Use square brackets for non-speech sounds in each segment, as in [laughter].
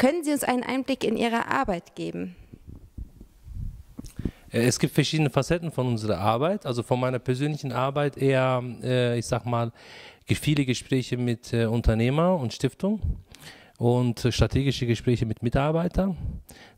Können Sie uns einen Einblick in Ihre Arbeit geben? Äh, es gibt verschiedene Facetten von unserer Arbeit. Also von meiner persönlichen Arbeit eher, äh, ich sag mal, viele Gespräche mit äh, Unternehmer und Stiftungen und strategische Gespräche mit Mitarbeitern.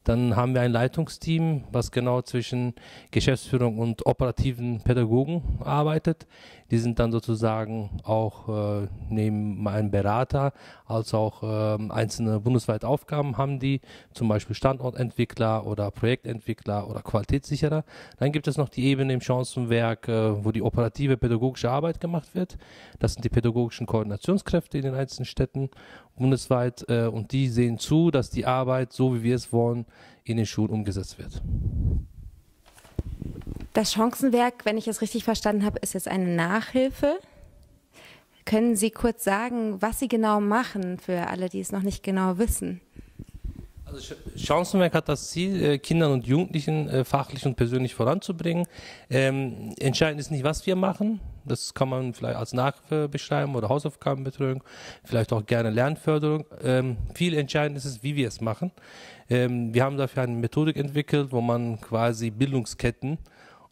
Dann haben wir ein Leitungsteam, was genau zwischen Geschäftsführung und operativen Pädagogen arbeitet. Die sind dann sozusagen auch äh, neben einem Berater als auch äh, einzelne bundesweite Aufgaben haben die, zum Beispiel Standortentwickler oder Projektentwickler oder Qualitätssicherer. Dann gibt es noch die Ebene im Chancenwerk, äh, wo die operative pädagogische Arbeit gemacht wird. Das sind die pädagogischen Koordinationskräfte in den einzelnen Städten bundesweit äh, und die sehen zu, dass die Arbeit, so wie wir es wollen, in den Schulen umgesetzt wird. Das Chancenwerk, wenn ich es richtig verstanden habe, ist jetzt eine Nachhilfe. Können Sie kurz sagen, was Sie genau machen für alle, die es noch nicht genau wissen? Also Chancenwerk hat das Ziel, äh, Kindern und Jugendlichen äh, fachlich und persönlich voranzubringen. Ähm, entscheidend ist nicht, was wir machen. Das kann man vielleicht als Nachhilfe oder Hausaufgabenbetreuung, vielleicht auch gerne Lernförderung. Ähm, viel entscheidend ist es, wie wir es machen. Ähm, wir haben dafür eine Methodik entwickelt, wo man quasi Bildungsketten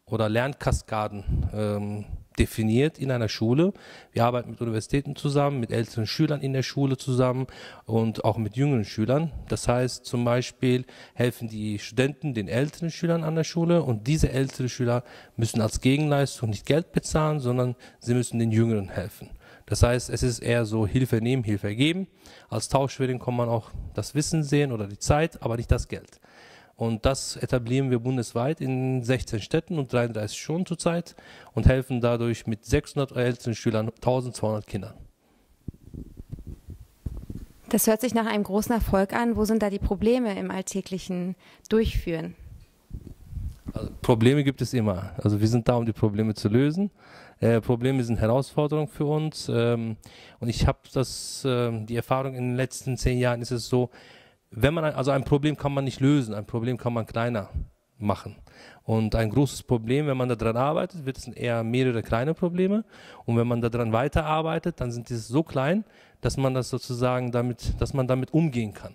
oder Lernkaskaden ähm, definiert in einer Schule. Wir arbeiten mit Universitäten zusammen, mit älteren Schülern in der Schule zusammen und auch mit jüngeren Schülern. Das heißt zum Beispiel helfen die Studenten den älteren Schülern an der Schule und diese älteren Schüler müssen als Gegenleistung nicht Geld bezahlen, sondern sie müssen den Jüngeren helfen. Das heißt, es ist eher so Hilfe nehmen, Hilfe geben. Als Tauschwilling kann man auch das Wissen sehen oder die Zeit, aber nicht das Geld. Und das etablieren wir bundesweit in 16 Städten und 33 Schulen zurzeit und helfen dadurch mit 600 älteren Schülern 1200 Kindern. Das hört sich nach einem großen Erfolg an. Wo sind da die Probleme im alltäglichen Durchführen? Also Probleme gibt es immer. Also wir sind da, um die Probleme zu lösen. Äh, Probleme sind Herausforderungen für uns. Ähm, und ich habe das, äh, die Erfahrung in den letzten zehn Jahren ist es so, wenn man, also ein Problem kann man nicht lösen, ein Problem kann man kleiner machen. Und ein großes Problem, wenn man daran arbeitet, wird es eher mehrere kleine Probleme. Und wenn man daran weiterarbeitet, dann sind diese so klein, dass man das sozusagen damit, dass man damit umgehen kann.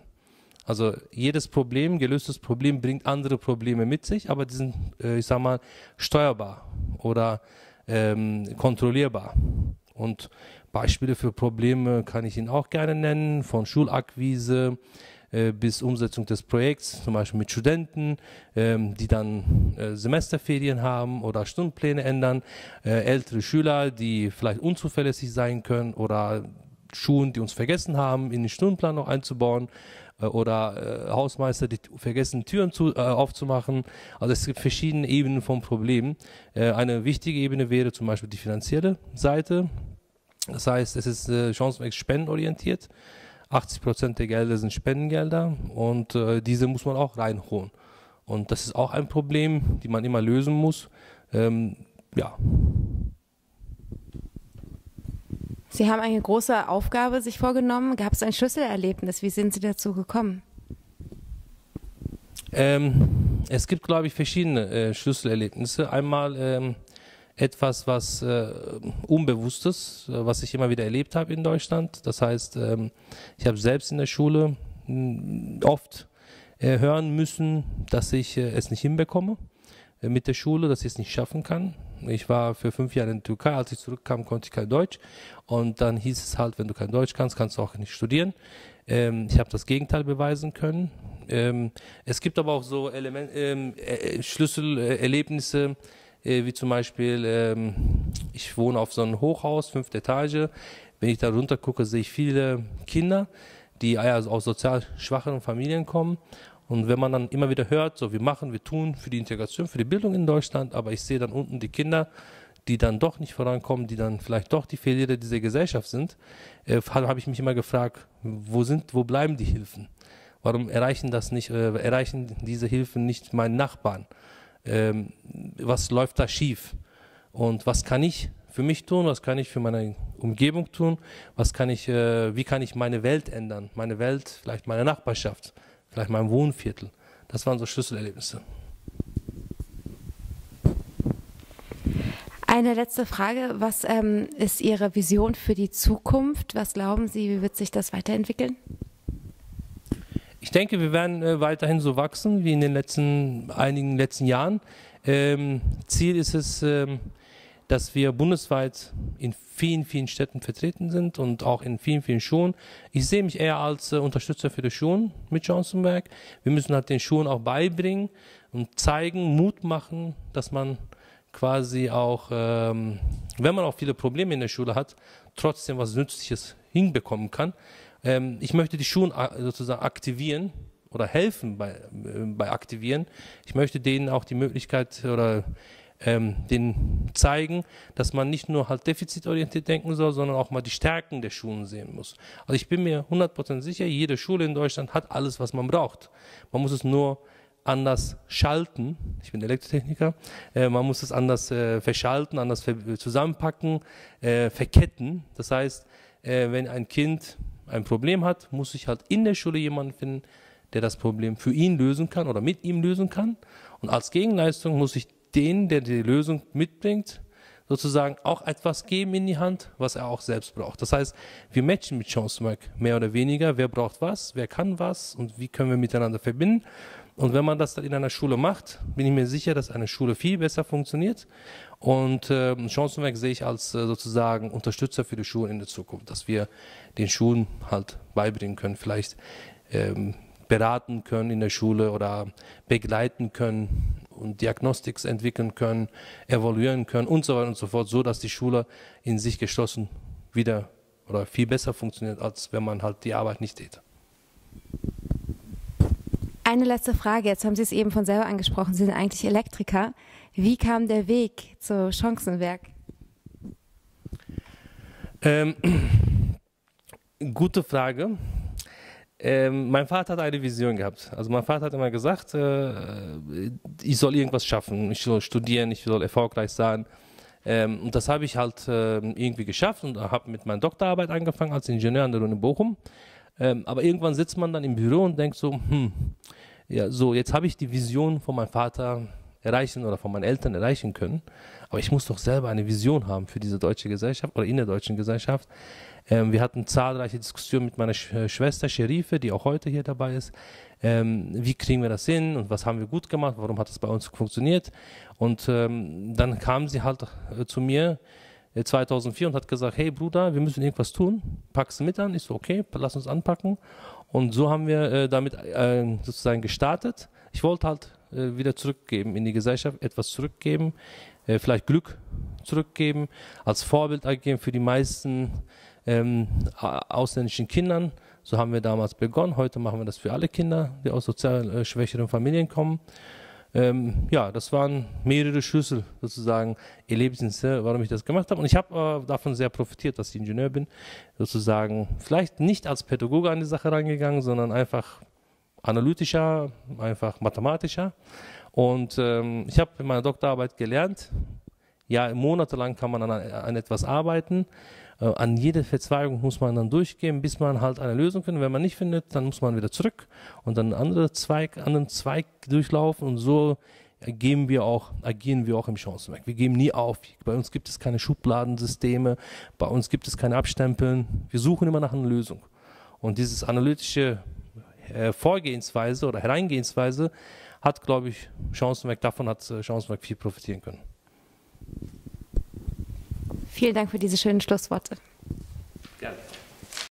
Also jedes Problem, gelöstes Problem bringt andere Probleme mit sich, aber die sind, äh, ich sag mal, steuerbar oder ähm, kontrollierbar. Und Beispiele für Probleme kann ich Ihnen auch gerne nennen, von Schulakquise, bis Umsetzung des Projekts, zum Beispiel mit Studenten, ähm, die dann äh, Semesterferien haben oder Stundenpläne ändern, äh, ältere Schüler, die vielleicht unzuverlässig sein können oder Schulen, die uns vergessen haben, in den Stundenplan noch einzubauen oder äh, Hausmeister, die vergessen, Türen zu, äh, aufzumachen. Also es gibt verschiedene Ebenen von Problemen. Äh, eine wichtige Ebene wäre zum Beispiel die finanzielle Seite. Das heißt, es ist äh, chancenmäßig spendenorientiert. 80 Prozent der Gelder sind Spendengelder und äh, diese muss man auch reinholen. Und das ist auch ein Problem, die man immer lösen muss. Ähm, ja. Sie haben eine große Aufgabe sich vorgenommen. Gab es ein Schlüsselerlebnis? Wie sind Sie dazu gekommen? Ähm, es gibt, glaube ich, verschiedene äh, Schlüsselerlebnisse. Einmal ähm, etwas, was äh, Unbewusstes, äh, was ich immer wieder erlebt habe in Deutschland. Das heißt, ähm, ich habe selbst in der Schule mh, hm, oft äh, hören müssen, dass ich äh, es nicht hinbekomme äh, mit der Schule, dass ich es nicht schaffen kann. Ich war für fünf Jahre in der Türkei, als ich zurückkam, konnte ich kein Deutsch. Und dann hieß es halt, wenn du kein Deutsch kannst, kannst du auch nicht studieren. Ähm, ich habe das Gegenteil beweisen können. Ähm, es gibt aber auch so Element, ähm, äh, Schlüsselerlebnisse, äh, wie zum Beispiel, ähm, ich wohne auf so einem Hochhaus, fünfte Etage. Wenn ich da runter gucke, sehe ich viele Kinder, die aus sozial schwachen Familien kommen. Und wenn man dann immer wieder hört, so wir machen, wir tun für die Integration, für die Bildung in Deutschland, aber ich sehe dann unten die Kinder, die dann doch nicht vorankommen, die dann vielleicht doch die Verlierer dieser Gesellschaft sind, äh, habe ich mich immer gefragt, wo sind, wo bleiben die Hilfen? Warum erreichen das nicht, äh, erreichen diese Hilfen nicht meinen Nachbarn? Ähm, was läuft da schief und was kann ich für mich tun, was kann ich für meine Umgebung tun, was kann ich, äh, wie kann ich meine Welt ändern, meine Welt, vielleicht meine Nachbarschaft, vielleicht mein Wohnviertel. Das waren so Schlüsselerlebnisse. Eine letzte Frage. Was ähm, ist Ihre Vision für die Zukunft? Was glauben Sie, wie wird sich das weiterentwickeln? Ich denke, wir werden äh, weiterhin so wachsen wie in den letzten einigen letzten Jahren. Ähm, Ziel ist es, ähm, dass wir bundesweit in vielen, vielen Städten vertreten sind und auch in vielen, vielen Schulen. Ich sehe mich eher als äh, Unterstützer für die Schulen mit Johnsonberg. Wir müssen halt den Schulen auch beibringen und zeigen, Mut machen, dass man quasi auch, ähm, wenn man auch viele Probleme in der Schule hat, trotzdem was Nützliches hinbekommen kann. Ähm, ich möchte die Schulen äh, sozusagen aktivieren oder helfen bei, äh, bei Aktivieren. Ich möchte denen auch die Möglichkeit oder ähm, denen zeigen, dass man nicht nur halt defizitorientiert denken soll, sondern auch mal die Stärken der Schulen sehen muss. Also ich bin mir 100% sicher, jede Schule in Deutschland hat alles, was man braucht. Man muss es nur anders schalten. Ich bin Elektrotechniker. Äh, man muss es anders äh, verschalten, anders ver zusammenpacken, äh, verketten. Das heißt, äh, wenn ein Kind ein Problem hat, muss ich halt in der Schule jemanden finden, der das Problem für ihn lösen kann oder mit ihm lösen kann. Und als Gegenleistung muss ich den, der die Lösung mitbringt, sozusagen auch etwas geben in die Hand, was er auch selbst braucht. Das heißt, wir matchen mit Chancemark mehr oder weniger, wer braucht was, wer kann was und wie können wir miteinander verbinden. Und wenn man das dann in einer Schule macht, bin ich mir sicher, dass eine Schule viel besser funktioniert. Und äh, Chancenwerk sehe ich als äh, sozusagen Unterstützer für die Schulen in der Zukunft, dass wir den Schulen halt beibringen können, vielleicht ähm, beraten können in der Schule oder begleiten können und Diagnostics entwickeln können, evaluieren können und so weiter und so fort, so dass die Schule in sich geschlossen wieder oder viel besser funktioniert, als wenn man halt die Arbeit nicht täte. Eine letzte Frage. Jetzt haben Sie es eben von selber angesprochen. Sie sind eigentlich Elektriker. Wie kam der Weg zu Chancenwerk? Ähm, [clears throat] gute Frage. Ähm, mein Vater hat eine Vision gehabt. Also mein Vater hat immer gesagt, äh, ich soll irgendwas schaffen, ich soll studieren, ich soll erfolgreich sein. Ähm, und das habe ich halt äh, irgendwie geschafft und habe mit meiner Doktorarbeit angefangen als Ingenieur an der Uni Bochum. Ähm, aber irgendwann sitzt man dann im Büro und denkt so, hm, ja, so, jetzt habe ich die Vision von meinem Vater erreichen oder von meinen Eltern erreichen können. Aber ich muss doch selber eine Vision haben für diese deutsche Gesellschaft oder in der deutschen Gesellschaft. Ähm, wir hatten zahlreiche Diskussionen mit meiner Sch äh, Schwester Sherife, die auch heute hier dabei ist. Ähm, wie kriegen wir das hin und was haben wir gut gemacht? Warum hat das bei uns funktioniert? Und ähm, dann kam sie halt äh, zu mir 2004 und hat gesagt, hey Bruder, wir müssen irgendwas tun, packst du mit an? Ich so, okay, lass uns anpacken. Und so haben wir äh, damit äh, sozusagen gestartet. Ich wollte halt äh, wieder zurückgeben in die Gesellschaft, etwas zurückgeben, äh, vielleicht Glück zurückgeben, als Vorbild agieren für die meisten ähm, ausländischen Kindern. So haben wir damals begonnen. Heute machen wir das für alle Kinder, die aus sozial äh, schwächeren Familien kommen ähm, ja, das waren mehrere Schlüssel sozusagen, Erlebnisse, warum ich das gemacht habe. Und ich habe äh, davon sehr profitiert, dass ich Ingenieur bin. Sozusagen vielleicht nicht als Pädagoge an die Sache rangegangen, sondern einfach analytischer, einfach mathematischer. Und ähm, ich habe in meiner Doktorarbeit gelernt, ja, monatelang kann man an, an etwas arbeiten. Äh, an jede Verzweigung muss man dann durchgehen, bis man halt eine Lösung findet. Wenn man nicht findet, dann muss man wieder zurück und dann einen anderen Zweig, anderen Zweig durchlaufen und so geben wir auch, agieren wir auch im Chancenwerk. Wir geben nie auf. Bei uns gibt es keine Schubladensysteme, bei uns gibt es keine Abstempeln. Wir suchen immer nach einer Lösung. Und dieses analytische äh, Vorgehensweise oder Hereingehensweise hat, glaube ich, Chancenwerk, davon hat äh, Chancenwerk viel profitieren können. Vielen Dank für diese schönen Schlussworte.